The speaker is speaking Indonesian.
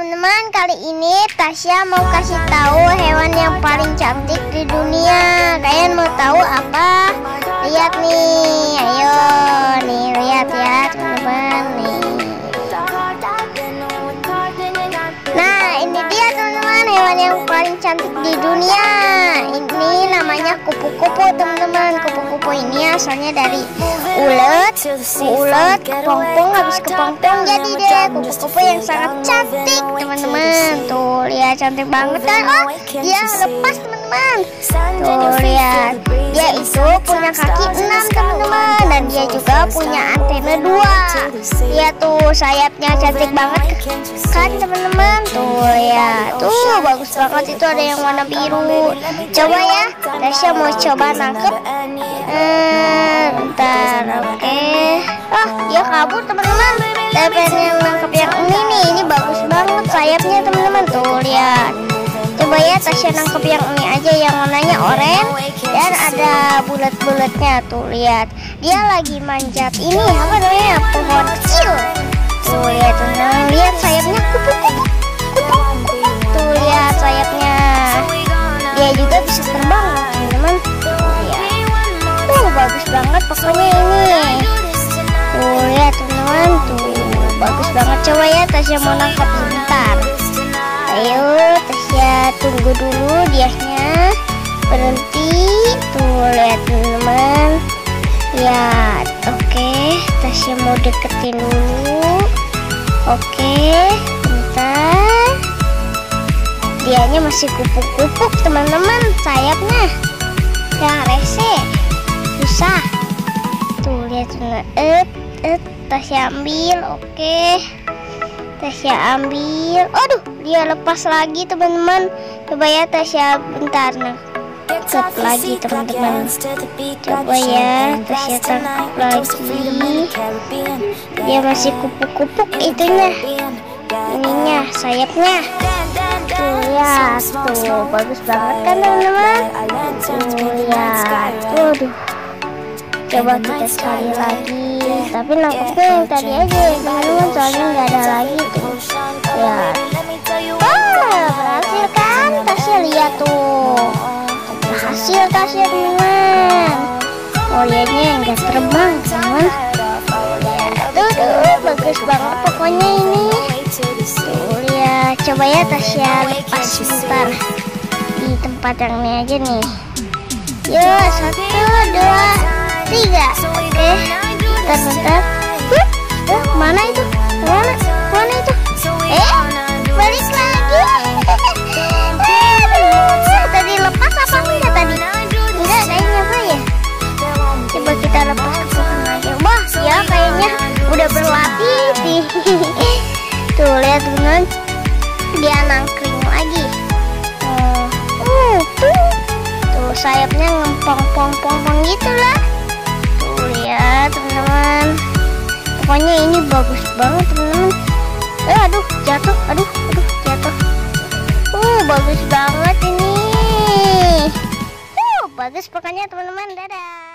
teman-teman, kali ini Tasya mau kasih tahu hewan yang paling cantik di dunia. Kalian mau tahu apa? Lihat nih, ayo nih lihat ya teman-teman nih. Nah ini dia teman-teman hewan yang paling cantik di dunia. Kupu-kupu ini asalnya dari ulet, ulet, kepompong habis kepompong jadi deh kupu-kupu yang sangat cantik teman-teman. Tuh lihat cantik banget kan? Oh dia lepas teman-teman. Tuh lihat dia itu punya kaki enam teman-teman dan dia juga punya antena dua. Lihat tuh sayapnya cantik banget kan teman-teman. Tuh ya tuh bagus banget itu ada yang warna biru. Coba ya, Tasya mau coba nangkep. Eh, bentar, oke. Oh, dia kabur teman-teman. Saya pengen nangkep yang ini nih. Ini bagus banget sayapnya teman-teman. Tuh lihat. Coba ya Tasya nangkep yang ini aja yang warnanya oranye dan ada bulat-bulatnya tuh lihat. Dia lagi manjat ini apa namanya pohon kecil. Tuh lihat teman-teman. Lihat sayapnya. Tuh lihat sayapnya. Dia juga bisa terbang teman-teman. Tuh lihat. Tuh bagus banget pokoknya ini. Tuh lihat teman-teman. Tuh bagus banget. Coba ya Tasya mau nangkap sebentar. Ayo Tasya tunggu dulu diahnya berhenti. Tuh lihat teman-teman. Lihat oke. Tasya mau deketin dulu. Oke bentar. Dianya masih kupuk-kupuk teman-teman sayapnya. Ya rese. Susah. Tuh lihat teman et et Tasya ambil oke Tasya ambil. Aduh dia lepas lagi teman-teman. Coba ya Tasya bentar nah. Tangkap lagi teman-teman. Coba ya Tasya tangkap lagi. Dia masih kupuk-kupuk itunya. Ininya sayapnya. Tuh ya tuh. Bagus banget kan teman-teman? Tuh ya waduh coba kita cari lagi. tapi nangkepnya yang tadi aja ya teman-teman soalnya nggak ada lagi. tuh. Ya. wah berhasil kan? Tasya lihat tuh. Berhasil Tasya teman. Oh liatnya nggak terbang teman. Tuh tuh bagus banget pokoknya ini. Tuh lihat coba ya Tasya lepas sebentar. Di tempat yang ini aja nih. Ya satu dua tiga. Oke bentar bentar. Huh? huh? mana itu? Mana? Mana itu? Eh balik lagi. Tadi lepas apa enggak tadi? Enggak kayaknya apa ya? Coba kita lepas. Wah ya kayaknya udah berlatih sih. Tuh lihat teman dia nangkring lagi. Uh, uh, tuh. Tuh sayapnya ngempong pong pong pong gitu lah bagus banget teman-teman. Eh aduh jatuh aduh aduh jatuh. Uh bagus banget ini. Uh bagus pokoknya teman-teman. Dadah